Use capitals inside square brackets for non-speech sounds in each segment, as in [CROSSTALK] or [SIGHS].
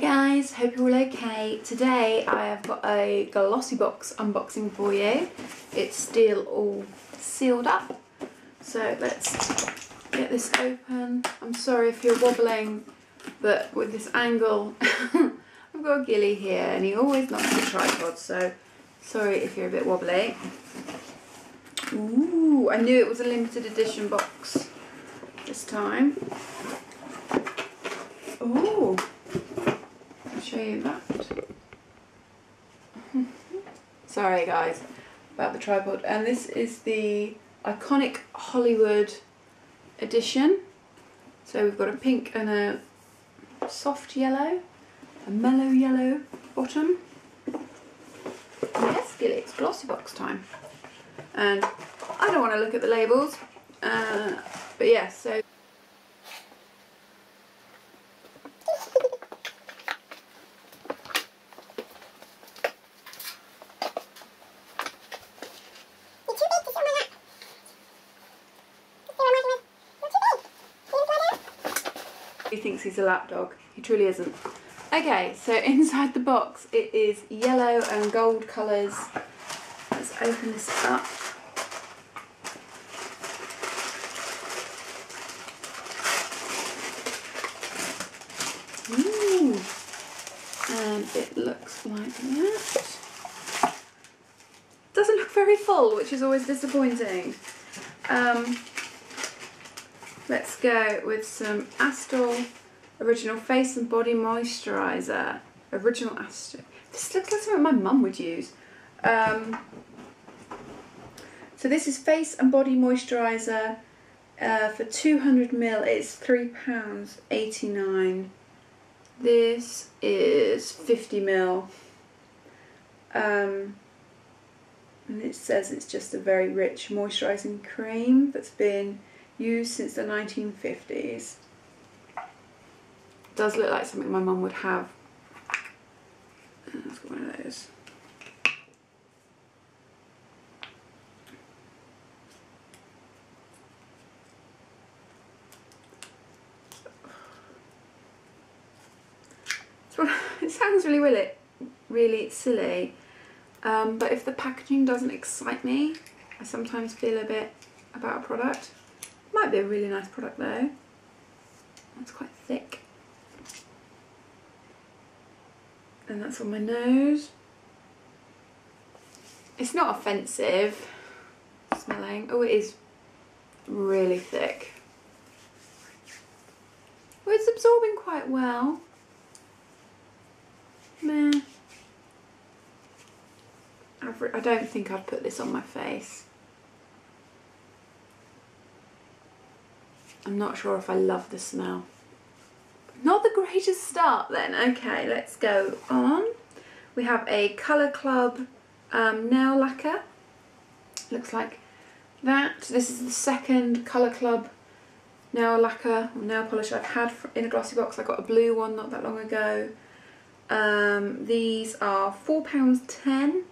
guys, hope you're all okay. Today I have got a Glossybox unboxing for you. It's still all sealed up. So let's get this open. I'm sorry if you're wobbling, but with this angle, [LAUGHS] I've got a Gilly here and he always knocks the tripod, so sorry if you're a bit wobbly. Ooh, I knew it was a limited edition box this time. Ooh you that. [LAUGHS] Sorry guys about the tripod. And this is the iconic Hollywood edition. So we've got a pink and a soft yellow, a mellow yellow bottom. Yes, Gilly, it's Glossybox time. And I don't want to look at the labels, uh, but yes, yeah, so He thinks he's a lapdog. He truly isn't. Okay, so [LAUGHS] inside the box it is yellow and gold colours. Let's open this up. And it looks like that. Doesn't look very full, which is always disappointing. Um, Let's go with some Astral Original Face and Body Moisturiser. Original Astral. This looks like something my mum would use. Um, so this is Face and Body Moisturiser uh, for 200ml. It's £3.89. This is 50ml. Um, and it says it's just a very rich moisturising cream that's been used since the 1950s. Does look like something my mum would have. Let's get one of those. It sounds really, really, really silly, um, but if the packaging doesn't excite me, I sometimes feel a bit about a product. Might be a really nice product though. That's quite thick. And that's on my nose. It's not offensive smelling. Oh, it is really thick. Well, it's absorbing quite well. Meh. I don't think I'd put this on my face. I'm not sure if I love the smell. Not the greatest start then. Okay, let's go on. We have a Colour Club um, nail lacquer. Looks like that. This is the second Colour Club nail lacquer or nail polish I've had in a Glossybox. I got a blue one not that long ago. Um, these are £4.10.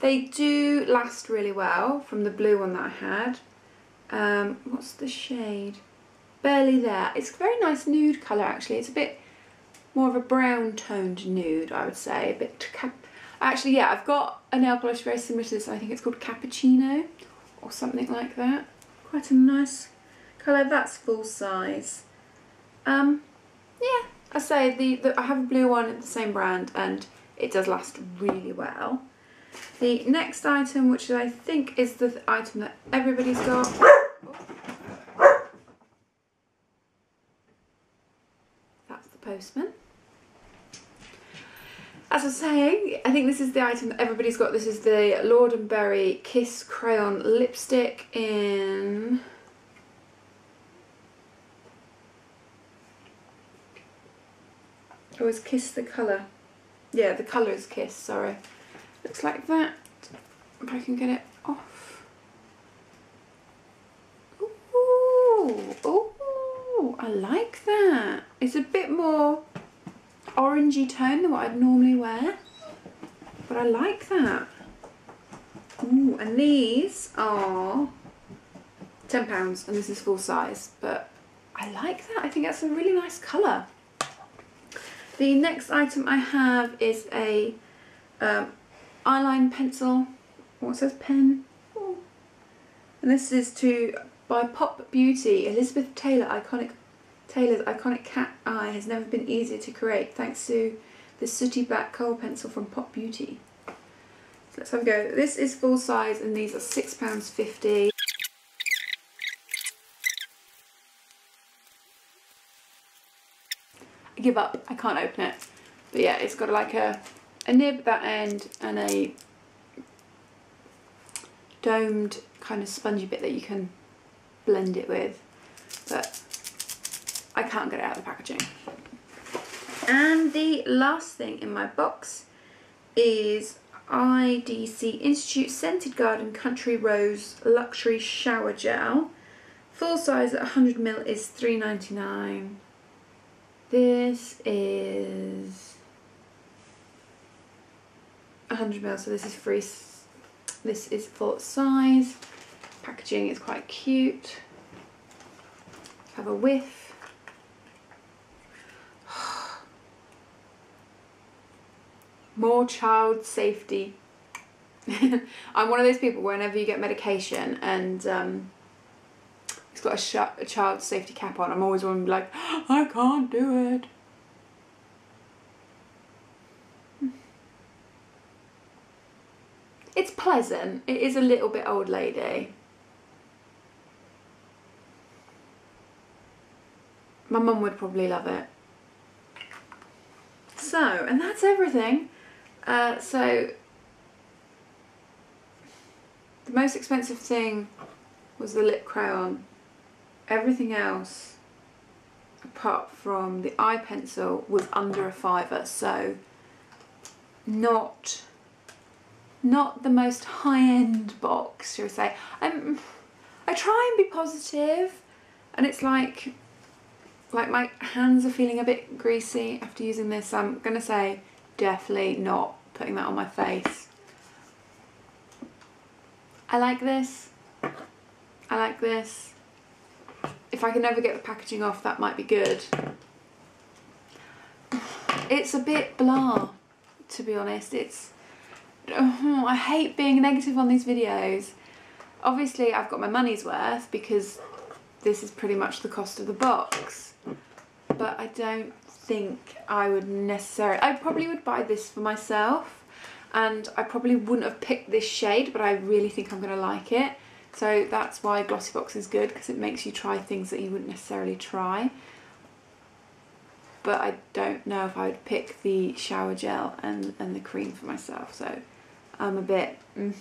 They do last really well from the blue one that I had. Um, what's the shade? Barely there. It's a very nice nude colour actually. It's a bit more of a brown toned nude I would say. A bit cap Actually yeah I've got a nail polish very similar to this. I think it's called Cappuccino or something like that. Quite a nice colour. That's full size. Um, yeah I say the, the I have a blue one at the same brand and it does last really well. The next item, which I think is the item that everybody's got, postman. As I was saying, I think this is the item that everybody's got. This is the Lord & Berry Kiss Crayon Lipstick in... Oh, is Kiss the colour? Yeah, the colour is Kiss, sorry. Looks like that. If I can get it off. Ooh, ooh. I like that. It's a bit more orangey tone than what I'd normally wear. But I like that. Ooh, and these are £10 and this is full size. But I like that. I think that's a really nice colour. The next item I have is a um, eyeline pencil. What says pen? Oh. And this is to by Pop Beauty. Elizabeth Taylor, iconic Taylor's iconic cat eye has never been easier to create thanks to the sooty black kohl pencil from Pop Beauty. So let's have a go. This is full size and these are £6.50. I give up, I can't open it. But yeah, it's got like a, a nib at that end and a domed kind of spongy bit that you can blend it with. But I can't get it out of the packaging. And the last thing in my box is IDC Institute Scented Garden Country Rose Luxury Shower Gel. Full size at 100ml is 3 99 This is 100ml, so this is free. This is full size. Packaging is quite cute. Have a whiff. More child safety. [LAUGHS] I'm one of those people whenever you get medication and um, it's got a, a child safety cap on, I'm always one like, [GASPS] I can't do it. [SIGHS] It's pleasant. It is a little bit old lady. My mum would probably love it. So, and that's everything. Uh, so the most expensive thing was the lip crayon. Everything else, apart from the eye pencil, was under a fiver. So not not the most high-end box, shall we say. I'm, I try and be positive, and it's like like my hands are feeling a bit greasy after using this. I'm gonna say definitely not putting that on my face. I like this. I like this. If I can ever get the packaging off, that might be good. It's a bit blah, to be honest. It's... Oh, [LAUGHS] I hate being negative on these videos. Obviously, I've got my money's worth because this is pretty much the cost of the box. But I don't think I would necessarily, I probably would buy this for myself and I probably wouldn't have picked this shade but I really think I'm going to like it. So that's why Glossybox is good because it makes you try things that you wouldn't necessarily try. But I don't know if I would pick the shower gel and, and the cream for myself. So I'm a bit, mm,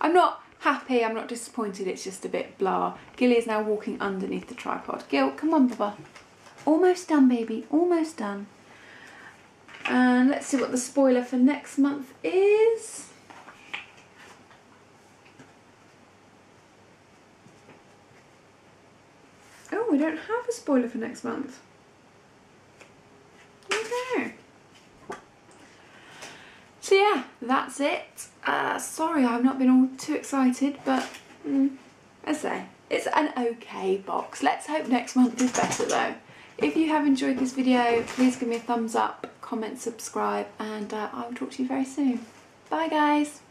I'm not happy, I'm not disappointed, it's just a bit blah. Gilly is now walking underneath the tripod. Gil, come on Bubba. Almost done, baby. Almost done. And let's see what the spoiler for next month is. Oh, we don't have a spoiler for next month. So yeah, that's it. Uh, sorry I've not been all too excited, but mm, I say, it's an okay box. Let's hope next month is better though. If you have enjoyed this video, please give me a thumbs up, comment, subscribe, and uh, I will talk to you very soon. Bye guys!